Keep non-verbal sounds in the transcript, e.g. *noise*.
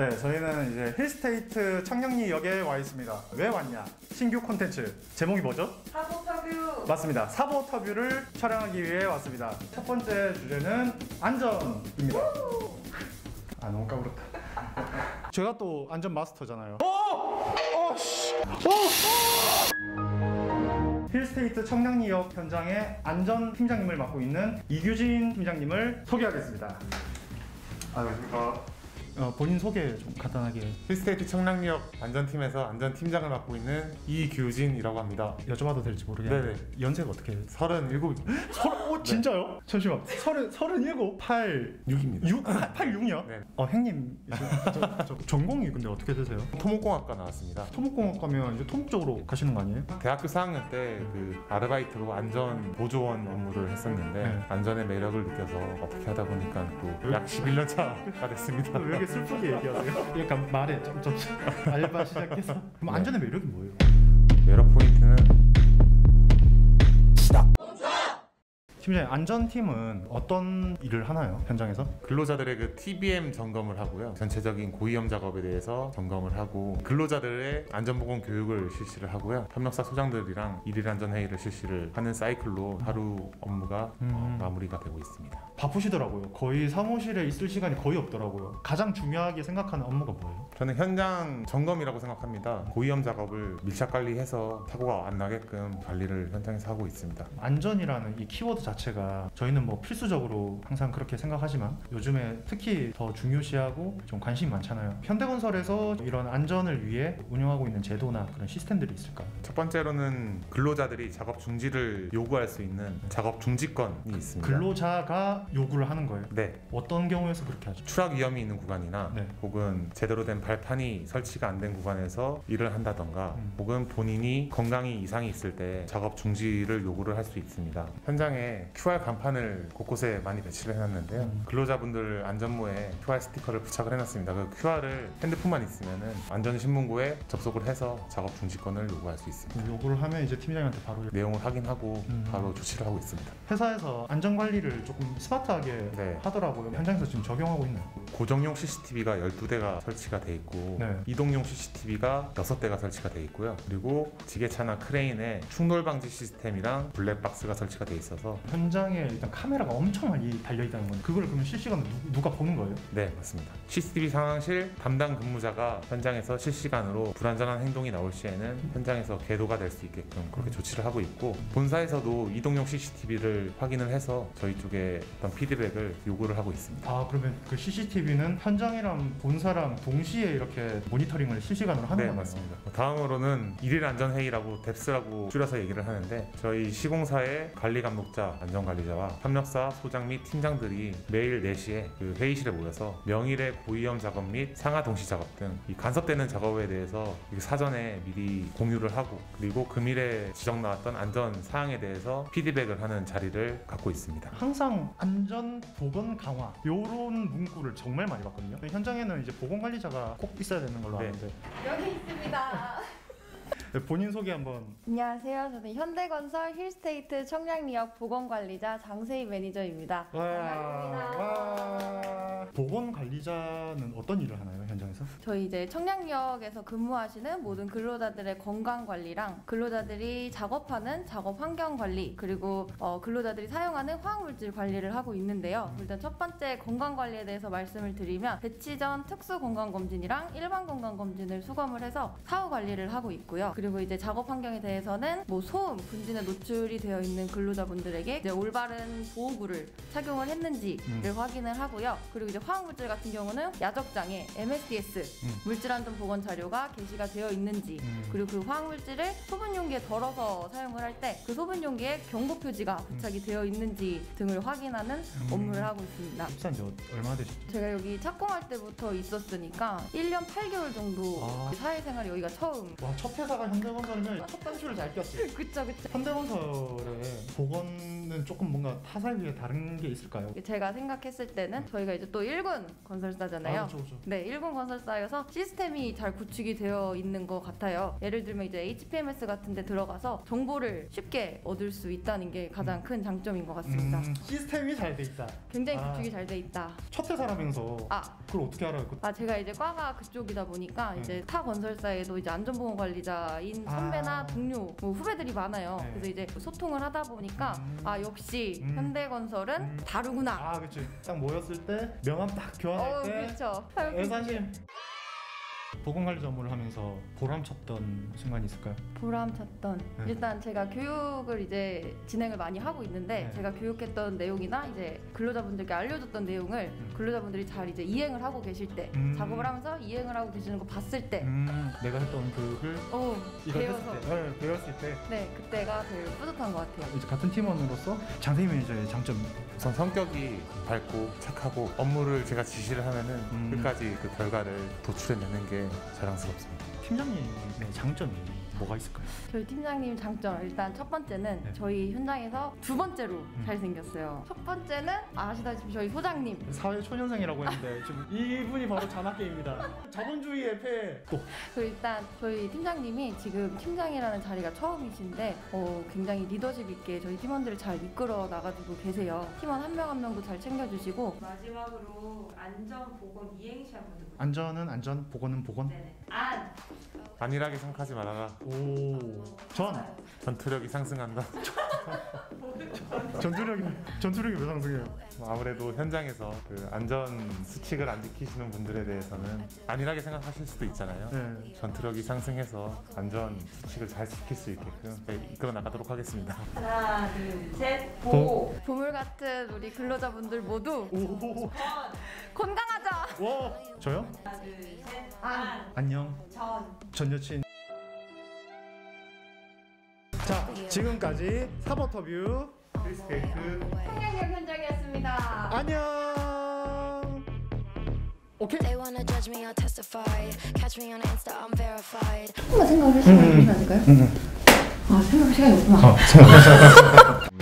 네, 저희는 이제 힐스테이트 청량리역에 와 있습니다. 왜 왔냐? 신규 콘텐츠 제목이 뭐죠? 사고 터뷰 맞습니다. 사보 터뷰를 촬영하기 위해 왔습니다. 첫 번째 주제는 안전입니다. 아 너무 까불었다. *laughs* 제가 또 안전 마스터잖아요. 어! 어! 씨! 어! 힐스테이트 청량리역 현장의 안전 팀장님을 맡고 있는 이규진 팀장님을 소개하겠습니다. 안녕하십니까. 어, 본인 소개 좀 간단하게 힐스테이트 청량리역 안전팀에서 안전팀장을 맡고 있는 이규진이라고 합니다. 여쭤봐도 될지 모르겠는데 네네. 연세가 어떻게 돼요? 37입니 *gasps* 어, 진짜요? 잠시만. 서른 서른일곱, 팔, 6입니다. 육, 팔, 육이요? 네. 어, 형님 저, 저, 저, 전공이 근데 어떻게 되세요? 토목공학과 나왔습니다. 토목공학 가면 이제 토목 쪽으로 가시는 거 아니에요? 대학교 4학년 때 그 아르바이트로 안전 보조원 업무를 했었는데 네. 안전의 매력을 느껴서 어떻게 하다 보니까 또 약 11년 차가 됐습니다. 왜 이렇게 슬프게 얘기하세요? *laughs* 약간 말에 점점 알바 시작해서 그럼 안전의 매력이 뭐예요? 매력 포인트는 팀장님 안전팀은 어떤 일을 하나요? 현장에서? 근로자들의 그 TBM 점검을 하고요. 전체적인 고위험 작업에 대해서 점검을 하고 근로자들의 안전보건 교육을 실시를 하고요. 협력사 소장들이랑 일일 안전 회의를 실시를 하는 사이클로 하루 업무가 음. 어, 마무리가 되고 있습니다. 바쁘시더라고요. 거의 사무실에 있을 시간이 거의 없더라고요. 가장 중요하게 생각하는 업무가 뭐예요? 저는 현장 점검이라고 생각합니다. 고위험 작업을 밀착 관리해서 사고가 안 나게끔 관리를 현장에서 하고 있습니다. 안전이라는 이 키워드 자체 가 저희는 뭐 필수적으로 항상 그렇게 생각하지만 요즘에 특히 더 중요시하고 좀 관심이 많잖아요. 현대건설에서 이런 안전을 위해 운영하고 있는 제도나 그런 시스템들이 있을까요? 첫 번째로는 근로자들이 작업 중지를 요구할 수 있는 작업 중지권이 있습니다. 근로자가 요구를 하는 거예요. 네, 어떤 경우에서 그렇게 하죠? 추락 위험이 있는 구간이나 네. 혹은 제대로 된 발판이 설치가 안 된 구간에서 일을 한다던가 음. 혹은 본인이 건강이 이상이 있을 때 작업 중지를 요구를 할 수 있습니다. 현장에 QR 간판을 곳곳에 많이 배치를 해놨는데요. 음. 근로자분들 안전모에 QR 스티커를 부착을 해놨습니다. 그 QR을 핸드폰만 있으면은 안전신문고에 접속을 해서 작업 중지권을 요구할 수 있습니다. 요구를 하면 이제 팀장님한테 바로 내용을 확인하고 음. 바로 조치를 하고 있습니다. 회사에서 안전 관리를 조금 스마트하게 네. 하더라고요. 현장에서 지금 적용하고 있나요? 고정용 CCTV가 12대가 설치가 돼 있고 네. 이동용 CCTV가 6대가 설치가 돼 있고요. 그리고 지게차나 크레인에 충돌 방지 시스템이랑 블랙박스가 설치가 돼 있어서 현장에 일단 카메라가 엄청 많이 달려 있다는 건데 그걸 그러면 실시간으로 누, 누가 보는 거예요? 네 맞습니다. CCTV 상황실 담당 근무자가 현장에서 실시간으로 불안전한 행동이 나올 시에는 현장에서 계도가 될 수 있게끔 그렇게 조치를 하고 있고 본사에서도 이동용 CCTV를 확인을 해서 저희 쪽에 어떤 피드백을 요구를 하고 있습니다. 아 그러면 그 CCTV는 현장이랑 본사랑 동시에 이렇게 모니터링을 실시간으로 하는 네 거예요? 맞습니다. 다음으로는 일일 안전 회의라고 뎁스라고 줄여서 얘기를 하는데 저희 시공사의 관리 감독자, 안전 관리자와 협력사, 소장 및 팀장들이 매일 4시에 그 회의실에 모여서 명일의 고위험 작업 및 상하 동시 작업 등이 간섭되는 작업에 대해서 사전에 미리 공유를 하고 그리고 금일에 지적 나왔던 안전 사항에 대해서 피드백을 하는 자리를 갖고 있습니다. 항상 안전 보건 강화 요런 문구를 정말 많이 봤거든요. 현장에는 이제 보건 관리자가 꼭 있어야 되는 걸로 네. 아는데 여기 있습니다. 네, 본인 소개 한번. 안녕하세요. 저는 현대건설 힐스테이트 청량리역 보건관리자 장세희 매니저입니다. 반갑습니다. 와. 보건 관리자는 어떤 일을 하나요 현장에서? 저희 이제 청량리역에서 근무하시는 모든 근로자들의 건강 관리랑 근로자들이 작업하는 작업 환경 관리 그리고 어, 근로자들이 사용하는 화학물질 관리를 하고 있는데요. 일단 첫 번째 건강 관리에 대해서 말씀을 드리면 배치 전 특수 건강 검진이랑 일반 건강 검진을 수검을 해서 사후 관리를 하고 있고요. 그리고 이제 작업 환경에 대해서는 뭐 소음, 분진에 노출이 되어 있는 근로자분들에게 이제 올바른 보호구를 착용을 했는지를 음. 확인을 하고요. 그리고 이제 화학물질 같은 경우는 야적장에 MSDS 음. 물질 안전 보건 자료가 게시가 되어 있는지 음. 그리고 그 화학물질을 소분 용기에 덜어서 사용을 할 때 그 소분 용기에 경고 표지가 부착이 되어 있는지 등을 확인하는 음. 업무를 하고 있습니다. 입사한 지 어- 얼마나 되셨죠? 제가 여기 착공할 때부터 있었으니까 1년 8개월 정도 아. 사회생활 여기가 처음. 와 첫 회사가 현대건설이면 첫 단추를 잘 꼈어요. *laughs* 그쵸 그쵸. 현대건설의 보건은 조금 뭔가 타사 위에 다른 게 있을까요? 제가 생각했을 때는 저희가 이제 또또 1군 건설사잖아요. 아, 그렇죠, 그렇죠. 네, 1군 건설사여서 시스템이 잘 구축이 되어 있는 것 같아요. 예를 들면 이제 HPMS 같은 데 들어가서 정보를 쉽게 얻을 수 있다는 게 가장 큰 장점인 것 같습니다. 음, 시스템이 잘 돼 있다. 굉장히 아. 구축이 잘 돼 있다. 첫 회사라면서 아, 그걸 어떻게 알아요? 그- 아 제가 이제 과가 그쪽이다 보니까 네. 이제 타 건설사에도 이제 안전보건 관리자인 아. 선배나 동료, 뭐 후배들이 많아요. 네. 그래서 이제 소통을 하다 보니까 음. 아 역시 음. 현대건설은 음. 다르구나. 아, 그렇지. 딱 모였을 때 명함 딱 교환할 어, 때 그렇죠. 회사님 보건관리 업무를 하면서 보람찼던 순간이 있을까요? 보람찼던 네. 일단 제가 교육을 이제 진행을 많이 하고 있는데 네. 제가 교육했던 내용이나 이제 근로자분들께 알려줬던 내용을 음. 근로자분들이 잘 이제 이행을 하고 계실 때 음. 작업을 하면서 이행을 하고 계시는 거 봤을 때 음, 내가 했던 교육을 어, 배워서 했을 때, 네, 배웠을 때 네 그때가 제일 뿌듯한 것 같아요. 이제 같은 팀원으로서 장세희 매니저의 장점 우선 성격이 밝고 착하고 업무를 제가 지시를 하면은 음. 끝까지 그 결과를 도출해내는 게 자랑스럽습니다. 팀장님의 장점이 뭐가 있을까요? 저희 팀장님 장점 일단 첫 번째는 네. 저희 현장에서 두 번째로 음. 잘생겼어요. 첫 번째는 아시다시피 저희 소장님 사회 초년생이라고 했는데 *laughs* 지금 이분이 바로 자나깨입니다. 자본주의의 폐. 또 그 일단 저희 팀장님이 지금 팀장이라는 자리가 처음이신데 어, 굉장히 리더십 있게 저희 팀원들을 잘 이끌어 나가지고 계세요. 팀원 한 명 한 명도 잘 챙겨주시고 마지막으로 안전 보건 이행시 한번? 안전은 안전, 보건은 보건. 네네. 안. 안일하게 생각하지 말아라. 오. 전 전투력이 상승한다. 전투력이 전투력이 왜 상승해요? 뭐 아무래도 현장에서 그 안전 수칙을 안 지키시는 분들에 대해서는 안일하게 생각하실 수도 있잖아요. 네. 전투력이 상승해서 안전 수칙을 잘 지킬 수 있게끔 네, 이끌어 나가도록 하겠습니다. 하나, 둘, 셋. 보. 보. 보물 같은 우리 근로자분들 모두 오. 건강하자. 와. 저요? 하나, 둘, 셋. 안. 안. 안녕. 전. 전 여친. 자, 지금까지 사버터뷰 크리스케이크 생명력 현장이었습니다. 안녕. 오케이. They wanna judge me, I'll testify. Catch me on Insta, I'm verified. 조금만 생각을 해주시면 안 될까요? 아 생각 시간이 없구나. 어, *laughs*